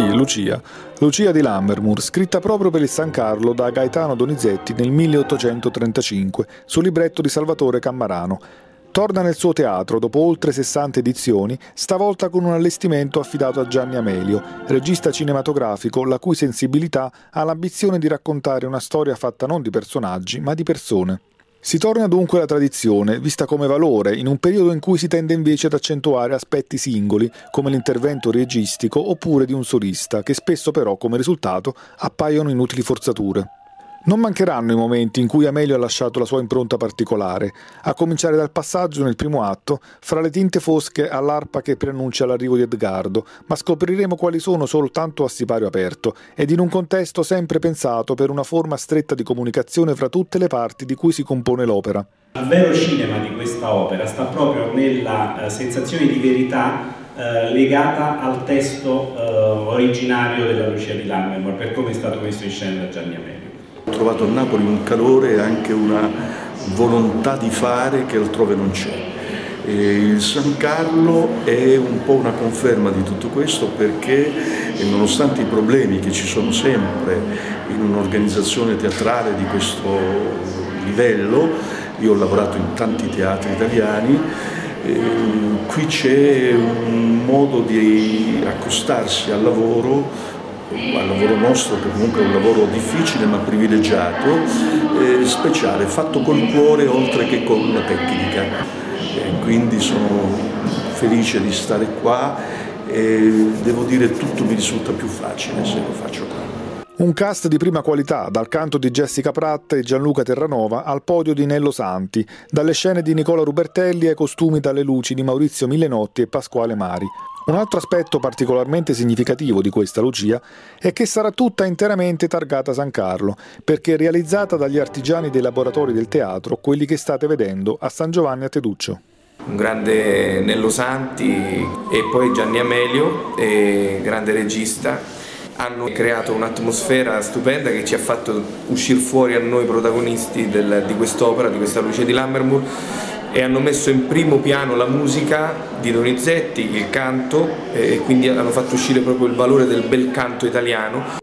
Lucia. Lucia di Lammermoor, scritta proprio per il San Carlo da Gaetano Donizetti nel 1835, sul libretto di Salvatore Cammarano. Torna nel suo teatro dopo oltre 60 edizioni, stavolta con un allestimento affidato a Gianni Amelio, regista cinematografico la cui sensibilità ha l'ambizione di raccontare una storia fatta non di personaggi, ma di persone. Si torna dunque alla tradizione, vista come valore, in un periodo in cui si tende invece ad accentuare aspetti singoli, come l'intervento registico oppure di un solista, che spesso però, come risultato, appaiono inutili forzature. Non mancheranno i momenti in cui Amelio ha lasciato la sua impronta particolare, a cominciare dal passaggio nel primo atto fra le tinte fosche all'arpa che preannuncia l'arrivo di Edgardo, ma scopriremo quali sono soltanto a sipario aperto ed in un contesto sempre pensato per una forma stretta di comunicazione fra tutte le parti di cui si compone l'opera. Il vero cinema di questa opera sta proprio nella eh, sensazione di verità eh, legata al testo eh, originario della Lucia di Lammermoor, per come è stato messo in scena Gianni Amelio. Trovato a Napoli un calore e anche una volontà di fare che altrove non c'è. il San Carlo è un po' una conferma di tutto questo perché nonostante i problemi che ci sono sempre in un'organizzazione teatrale di questo livello, io ho lavorato in tanti teatri italiani, qui c'è un modo di accostarsi al lavoro al lavoro nostro che comunque è un lavoro difficile ma privilegiato, eh, speciale, fatto col cuore oltre che con la tecnica. E quindi sono felice di stare qua e devo dire tutto mi risulta più facile se lo faccio qua. Un cast di prima qualità, dal canto di Jessica Pratt e Gianluca Terranova al podio di Nello Santi, dalle scene di Nicola Rubertelli ai costumi dalle luci di Maurizio Millenotti e Pasquale Mari. Un altro aspetto particolarmente significativo di questa Lucia è che sarà tutta interamente targata San Carlo, perché realizzata dagli artigiani dei laboratori del teatro, quelli che state vedendo a San Giovanni a Teduccio. Un grande Nello Santi e poi Gianni Amelio, grande regista, hanno creato un'atmosfera stupenda che ci ha fatto uscire fuori a noi protagonisti del, di quest'opera, di questa luce di Lammermoor e hanno messo in primo piano la musica di Donizetti, il canto e quindi hanno fatto uscire proprio il valore del bel canto italiano